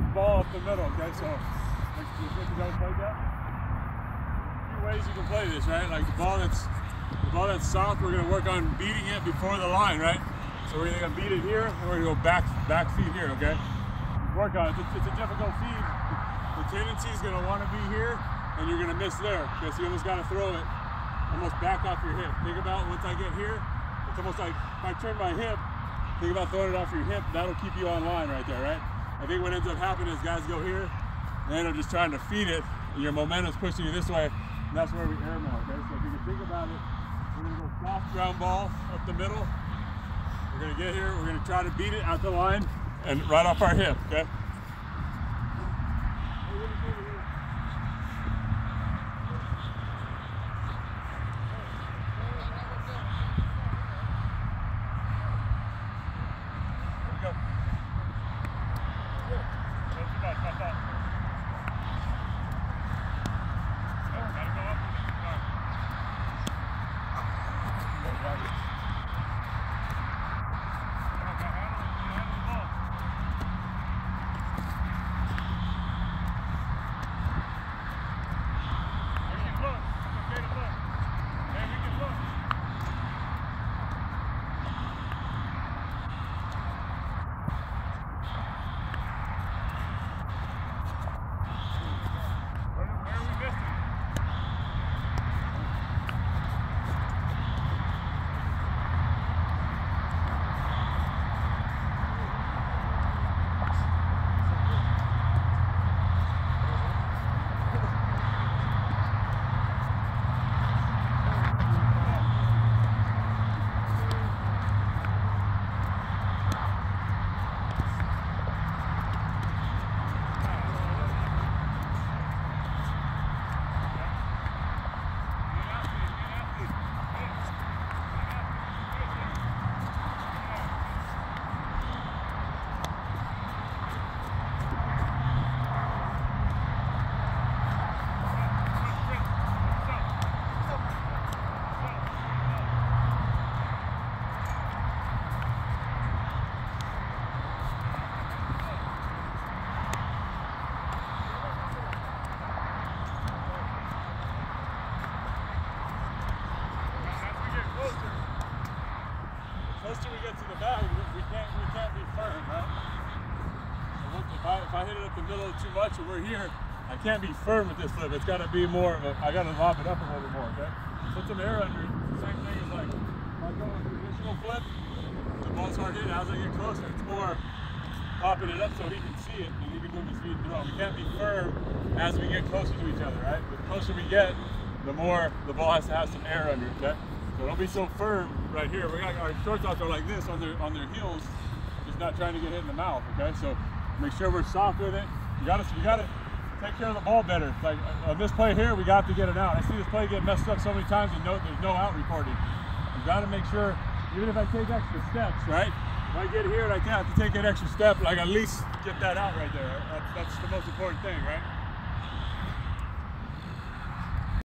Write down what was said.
ball up the middle, okay? So, like, you guys played that? A few ways you can play this, right? Like the ball that's the ball that's soft, we're gonna work on beating it before the line, right? So we're gonna beat it here, and we're gonna go back back feet here, okay? Work on it. It's, it's a difficult feed. The tendency is gonna want to be here, and you're gonna miss there. Okay, so you almost gotta throw it almost back off your hip. Think about once I get here, it's almost like if I turn my hip, think about throwing it off your hip. That'll keep you on line right there, right? I think what ends up happening is guys go here, and then they're just trying to feed it, and your momentum's pushing you this way, and that's where we air mail, okay? So if you can think about it, we're gonna go soft ground ball up the middle. We're gonna get here, we're gonna try to beat it out the line and right off our hip, okay? Here we go. Good. Not too much, not that. Oh, gotta go up with it. Come on. Go, right. Come on, got handle it. You handle the ball. Hey, you can look. It's okay to look. Hey, we can look. Where, where are we missing? As we get closer, the closer we get to the bag, we, can't we can't be firm, right? If I if I hit it up the middle too much and we're here, I can't be firm with this flip. It's got to be more of a. I got to lob it up a little bit more, okay? Put some air under it. Same thing as like I go with a traditional flip, the ball's hard hit. As I get closer, it's more popping it up so he can see it and he can move his feet and throw. We can't be firm as we get closer to each other, right? The closer we get, the more the ball has to have some air under it, okay? So don't be so firm right here. We got our shortstops are like this on their on their heels, just not trying to get hit in the mouth, okay? So make sure we're soft with it. You gotta you gotta take care of the ball better. Like uh, on this play here, we got to get it out. I see this play get messed up so many times and no there's no out recording. You gotta make sure, even if I take extra steps, right? If I get here and I have to take an extra step, like at least get that out right there. That's, that's the most important thing, right?